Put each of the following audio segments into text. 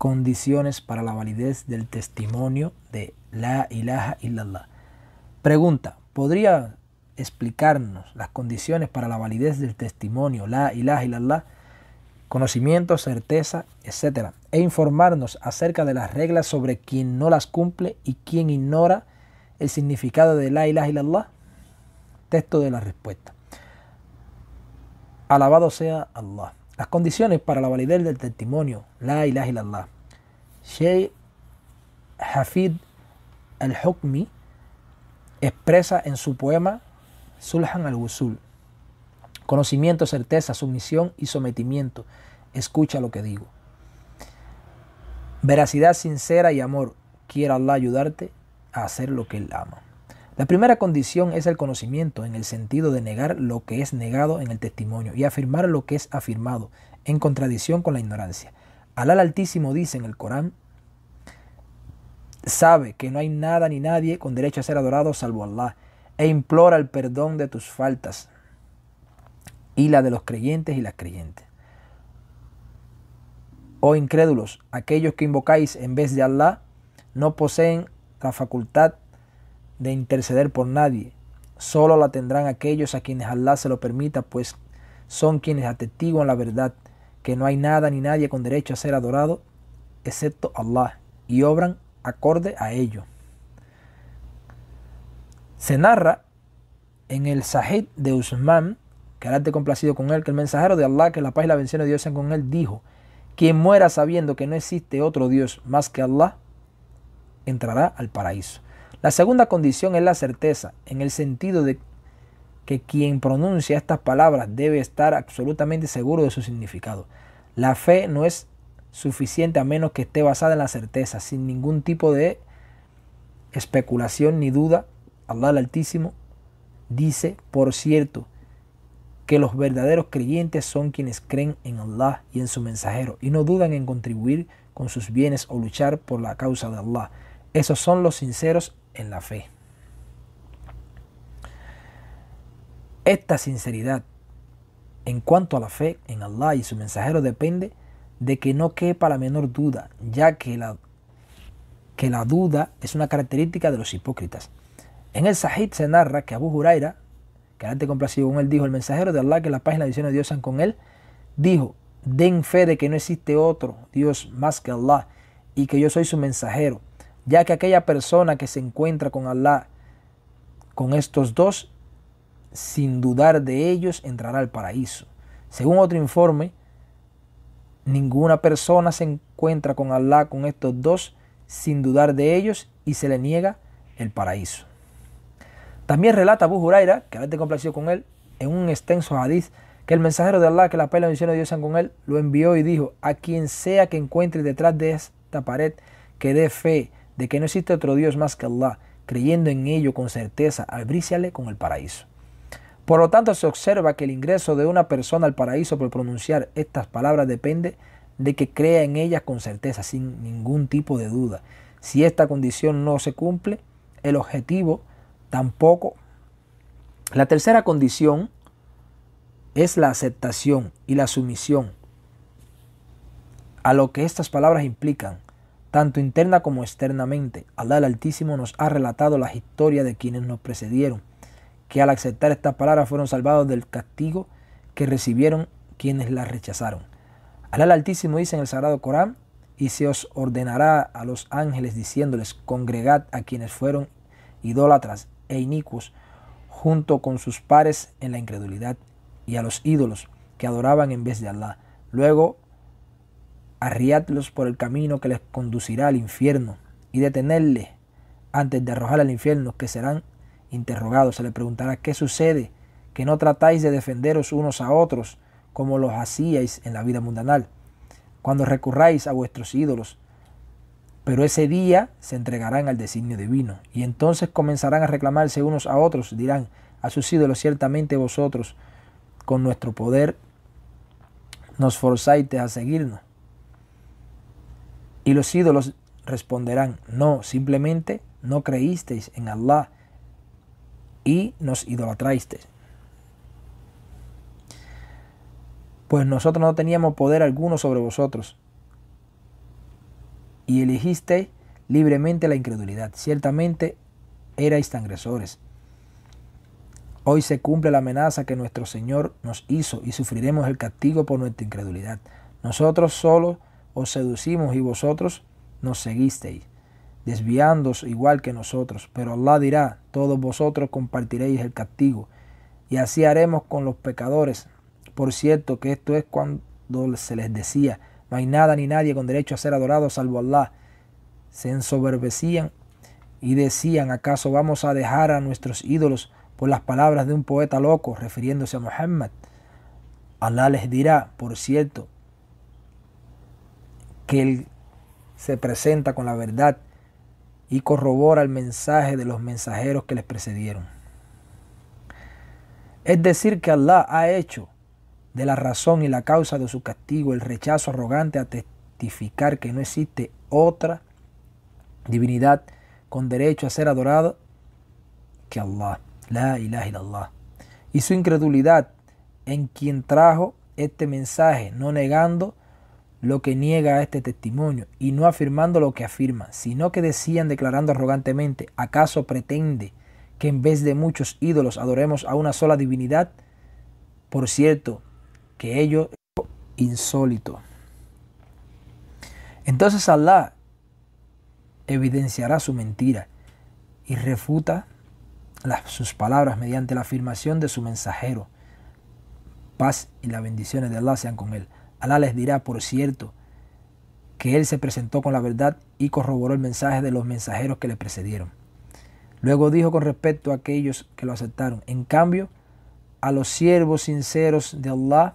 condiciones para la validez del testimonio de La ilaha illallah. Pregunta, ¿podría explicarnos las condiciones para la validez del testimonio La ilaha illallah? Conocimiento, certeza, etc. E informarnos acerca de las reglas sobre quien no las cumple y quien ignora el significado de La ilaha illallah. Texto de la respuesta. Alabado sea Allah. Las condiciones para la validez del testimonio, la ilaha illallah. Sheikh Hafid al-Hukmi expresa en su poema Sulhan al-Wusul. Conocimiento, certeza, sumisión y sometimiento. Escucha lo que digo. Veracidad sincera y amor. Quiera Allah ayudarte a hacer lo que Él ama. La primera condición es el conocimiento en el sentido de negar lo que es negado en el testimonio y afirmar lo que es afirmado, en contradicción con la ignorancia. Alá Altísimo dice en el Corán, sabe que no hay nada ni nadie con derecho a ser adorado salvo Allah, e implora el perdón de tus faltas y la de los creyentes y las creyentes. Oh incrédulos, aquellos que invocáis en vez de Allah no poseen la facultad de interceder por nadie. Solo la tendrán aquellos a quienes Allah se lo permita, pues son quienes atestiguan la verdad, que no hay nada ni nadie con derecho a ser adorado, excepto Allah, y obran acorde a ello. Se narra en el Sahid de Usman, que Allah te complacido con él, que el mensajero de Allah, que la paz y la bendición de Dios sean con él, dijo, quien muera sabiendo que no existe otro Dios más que Allah, entrará al paraíso. La segunda condición es la certeza, en el sentido de que quien pronuncia estas palabras debe estar absolutamente seguro de su significado. La fe no es suficiente a menos que esté basada en la certeza, sin ningún tipo de especulación ni duda. Allah el Altísimo dice, por cierto, que los verdaderos creyentes son quienes creen en Allah y en su mensajero y no dudan en contribuir con sus bienes o luchar por la causa de Allah. Esos son los sinceros en la fe. Esta sinceridad en cuanto a la fe en Allah y su mensajero depende de que no quepa la menor duda, ya que la, que la duda es una característica de los hipócritas. En el Sahih se narra que Abu Huraira, que antes complacido con él, dijo, el mensajero de Allah, que la paz y la bendición de Dios sean con él, dijo, den fe de que no existe otro Dios más que Allah y que yo soy su mensajero ya que aquella persona que se encuentra con Allah, con estos dos, sin dudar de ellos, entrará al paraíso. Según otro informe, ninguna persona se encuentra con Allah, con estos dos, sin dudar de ellos, y se le niega el paraíso. También relata Abu Huraira, que te complació con él, en un extenso hadith, que el mensajero de Allah, que la paz y de Dios sean con él, lo envió y dijo, a quien sea que encuentre detrás de esta pared, que dé fe de que no existe otro Dios más que Allah, creyendo en ello con certeza, abríciale con el paraíso. Por lo tanto, se observa que el ingreso de una persona al paraíso por pronunciar estas palabras depende de que crea en ellas con certeza, sin ningún tipo de duda. Si esta condición no se cumple, el objetivo tampoco. La tercera condición es la aceptación y la sumisión a lo que estas palabras implican tanto interna como externamente. Allah el Altísimo nos ha relatado las historias de quienes nos precedieron, que al aceptar estas palabras fueron salvados del castigo que recibieron quienes las rechazaron. Allah el Altísimo dice en el Sagrado Corán, y se os ordenará a los ángeles diciéndoles, congregad a quienes fueron idólatras e inicuos, junto con sus pares en la incredulidad, y a los ídolos que adoraban en vez de Allah. Luego arriadlos por el camino que les conducirá al infierno y detenerles antes de arrojar al infierno, que serán interrogados. Se les preguntará qué sucede, que no tratáis de defenderos unos a otros como los hacíais en la vida mundanal, cuando recurráis a vuestros ídolos. Pero ese día se entregarán al designio divino, y entonces comenzarán a reclamarse unos a otros, dirán a sus ídolos, ciertamente vosotros, con nuestro poder, nos forzáis a seguirnos y los ídolos responderán, no, simplemente no creísteis en Allah y nos idolatrasteis. Pues nosotros no teníamos poder alguno sobre vosotros. y elegisteis libremente la incredulidad. Ciertamente erais transgresores. Hoy se cumple la amenaza que nuestro Señor nos hizo y sufriremos el castigo por nuestra incredulidad. Nosotros solo os seducimos y vosotros nos seguisteis, desviándoos igual que nosotros. Pero Allah dirá, todos vosotros compartiréis el castigo, y así haremos con los pecadores. Por cierto que esto es cuando se les decía, no hay nada ni nadie con derecho a ser adorado salvo Allah. Se ensoberbecían y decían, ¿acaso vamos a dejar a nuestros ídolos por las palabras de un poeta loco refiriéndose a Muhammad. Allah les dirá, por cierto, que Él se presenta con la verdad y corrobora el mensaje de los mensajeros que les precedieron. Es decir, que Allah ha hecho de la razón y la causa de su castigo el rechazo arrogante a testificar que no existe otra divinidad con derecho a ser adorado que Allah. La ilaha illallah. Y su incredulidad en quien trajo este mensaje, no negando lo que niega a este testimonio y no afirmando lo que afirma, sino que decían declarando arrogantemente, ¿acaso pretende que en vez de muchos ídolos adoremos a una sola divinidad? Por cierto, que ello es insólito. Entonces Allah evidenciará su mentira y refuta sus palabras mediante la afirmación de su mensajero. Paz y las bendiciones de Allah sean con él. Alá les dirá, por cierto, que él se presentó con la verdad y corroboró el mensaje de los mensajeros que le precedieron. Luego dijo con respecto a aquellos que lo aceptaron, en cambio, a los siervos sinceros de Allah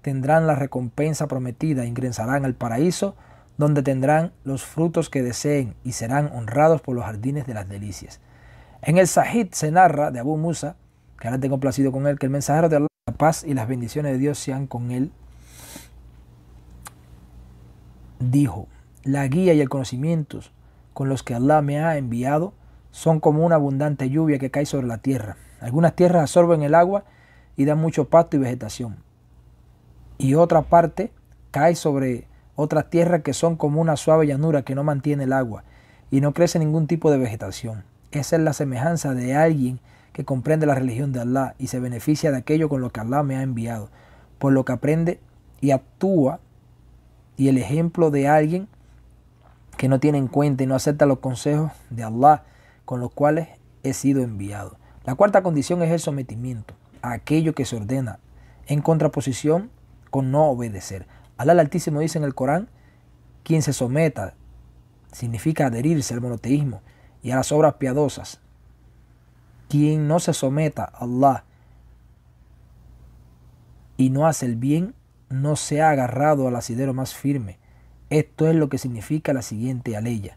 tendrán la recompensa prometida, ingresarán al paraíso, donde tendrán los frutos que deseen y serán honrados por los jardines de las delicias. En el Sahid se narra de Abu Musa, que ahora tengo complacido con él, que el mensajero de Allah, la paz y las bendiciones de Dios sean con él, dijo, la guía y el conocimiento con los que Allah me ha enviado son como una abundante lluvia que cae sobre la tierra. Algunas tierras absorben el agua y dan mucho pasto y vegetación. Y otra parte cae sobre otras tierras que son como una suave llanura que no mantiene el agua y no crece ningún tipo de vegetación. Esa es la semejanza de alguien que comprende la religión de Allah y se beneficia de aquello con lo que Allah me ha enviado, por lo que aprende y actúa, y el ejemplo de alguien que no tiene en cuenta y no acepta los consejos de Allah con los cuales he sido enviado. La cuarta condición es el sometimiento a aquello que se ordena, en contraposición con no obedecer. Allah el Altísimo dice en el Corán, quien se someta significa adherirse al monoteísmo y a las obras piadosas. Quien no se someta a Allah y no hace el bien, no se ha agarrado al asidero más firme. Esto es lo que significa la siguiente aleya.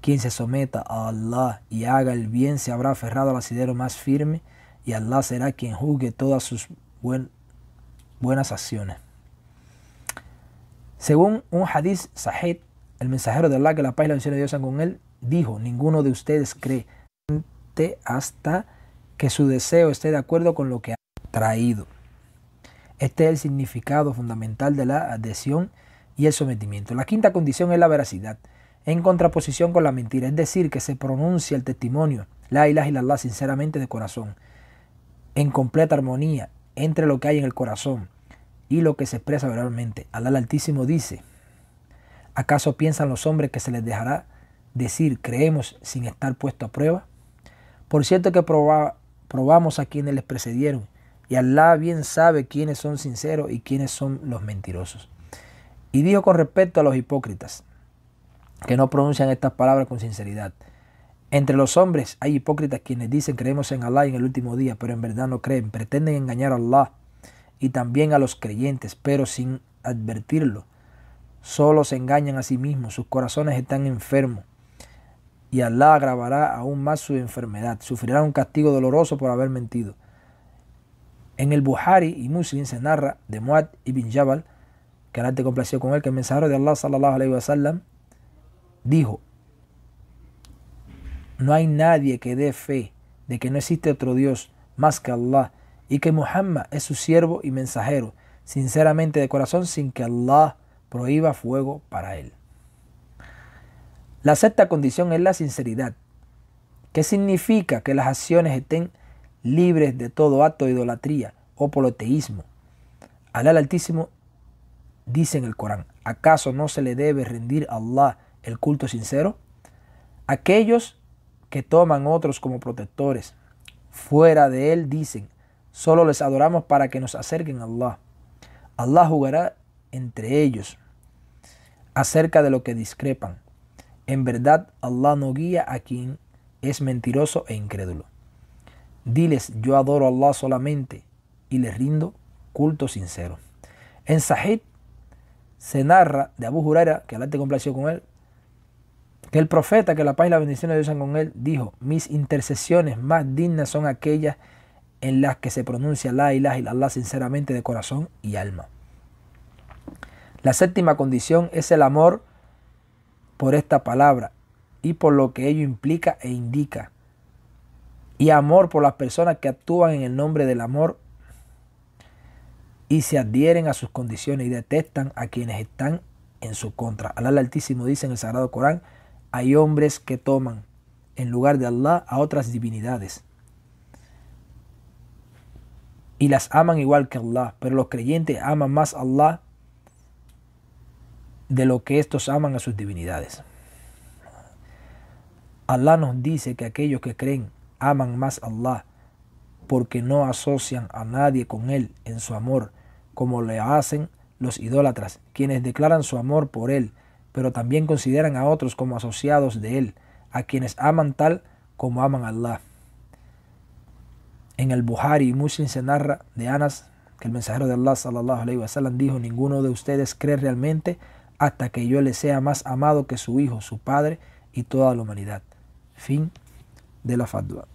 Quien se someta a Allah y haga el bien se habrá aferrado al asidero más firme y Allah será quien juzgue todas sus buenas acciones. Según un hadith sahih, el mensajero de Allah, que la paz y la bendición de Dios sean con él, dijo, ninguno de ustedes cree hasta que su deseo esté de acuerdo con lo que ha traído. Este es el significado fundamental de la adhesión y el sometimiento. La quinta condición es la veracidad, en contraposición con la mentira, es decir, que se pronuncia el testimonio, la ilaha illallah, sinceramente de corazón, en completa armonía entre lo que hay en el corazón y lo que se expresa verbalmente. Alá el Altísimo dice, ¿acaso piensan los hombres que se les dejará decir creemos sin estar puesto a prueba? Por cierto que probamos a quienes les precedieron y Allah bien sabe quiénes son sinceros y quiénes son los mentirosos. Y dijo con respecto a los hipócritas, que no pronuncian estas palabras con sinceridad. Entre los hombres hay hipócritas quienes dicen creemos en Allah en el último día, pero en verdad no creen, pretenden engañar a Allah y también a los creyentes, pero sin advertirlo. Solo se engañan a sí mismos, sus corazones están enfermos y Allah agravará aún más su enfermedad. Sufrirá un castigo doloroso por haber mentido. En el Buhari y Muslim se narra de Muad ibn Jabal, que Allah te complació con él, que el mensajero de Allah sallallahu dijo, no hay nadie que dé fe de que no existe otro Dios más que Allah y que Muhammad es su siervo y mensajero, sinceramente de corazón, sin que Allah prohíba fuego para él. La sexta condición es la sinceridad. ¿Qué significa que las acciones estén libres de todo acto de idolatría o poloteísmo? Alá Altísimo dice en el Corán, ¿acaso no se le debe rendir a Allah el culto sincero? Aquellos que toman otros como protectores fuera de él dicen, solo les adoramos para que nos acerquen a Allah. Allah jugará entre ellos acerca de lo que discrepan. En verdad, Allah no guía a quien es mentiroso e incrédulo. Diles, yo adoro a Allah solamente y le rindo culto sincero. En Sahid se narra de Abu Huraira, que Allah te complació con él, que el profeta, que la paz y la bendición de Dios sean con él, dijo, mis intercesiones más dignas son aquellas en las que se pronuncia la ilaha Allah sinceramente de corazón y alma. La séptima condición es el amor por esta palabra y por lo que ello implica e indica. Y amor por las personas que actúan en el nombre del amor y se adhieren a sus condiciones y detestan a quienes están en su contra. Alá el Altísimo dice en el Sagrado Corán, hay hombres que toman en lugar de Allah a otras divinidades y las aman igual que Allah, pero los creyentes aman más a Allah de lo que estos aman a sus divinidades. Allah nos dice que aquellos que creen aman más a Allah porque no asocian a nadie con Él en su amor, como le hacen los idólatras, quienes declaran su amor por Él, pero también consideran a otros como asociados de Él, a quienes aman tal como aman a Allah. En el Buhari y Muslim se narra de Anas que el mensajero de Allah sallallahu alaihi wasallam dijo, ninguno de ustedes cree realmente hasta que yo le sea más amado que su hijo, su padre y toda la humanidad. Fin de la fatwa.